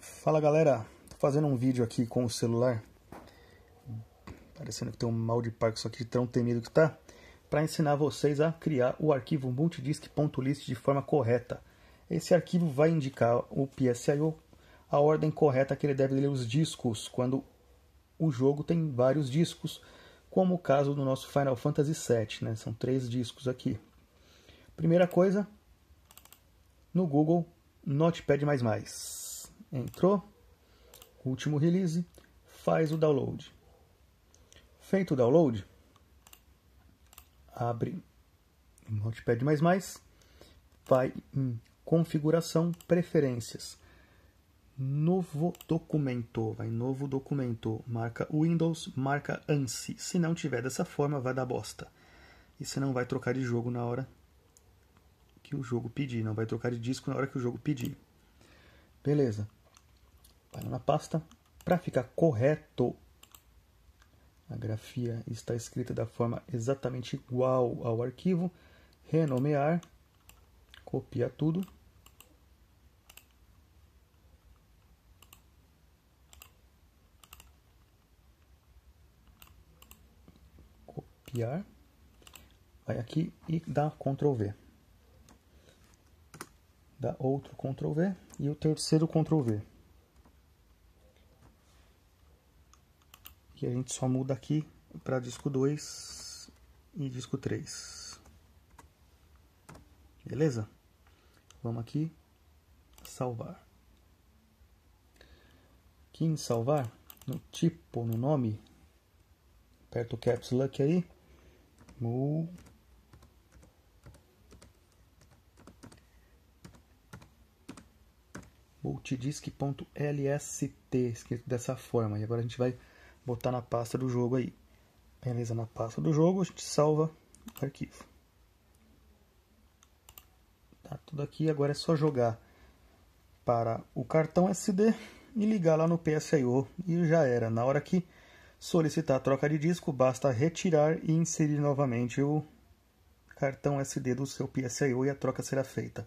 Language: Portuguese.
Fala galera, tô fazendo um vídeo aqui com o celular, parecendo que tem um mal de que de tão temido que tá, para ensinar vocês a criar o arquivo multidisk.list de forma correta. Esse arquivo vai indicar o PSIO, a ordem correta que ele deve ler os discos quando o jogo tem vários discos, como o caso do nosso Final Fantasy VII, né? são três discos aqui. Primeira coisa, no Google Notepad++. Entrou, último release, faz o download. Feito o download, abre Notepad++, vai em configuração, preferências, novo documento, vai novo documento, marca Windows, marca ANSI. Se não tiver dessa forma, vai dar bosta. E você não vai trocar de jogo na hora que o jogo pedir, não vai trocar de disco na hora que o jogo pedir. Beleza. Na pasta. Para ficar correto, a grafia está escrita da forma exatamente igual ao arquivo. Renomear. Copia tudo. Copiar. Vai aqui e dá Ctrl V dá outro Ctrl V e o terceiro Ctrl V. E a gente só muda aqui para disco 2 e disco 3. Beleza? Vamos aqui, salvar. Aqui em salvar, no tipo, no nome, aperta o Caps Lock aí, Move multidisk.lst escrito dessa forma. E agora a gente vai botar na pasta do jogo aí. Beleza, na pasta do jogo a gente salva o arquivo. Tá tudo aqui, agora é só jogar para o cartão SD e ligar lá no PSIO e já era. Na hora que solicitar a troca de disco, basta retirar e inserir novamente o cartão SD do seu PSIO e a troca será feita.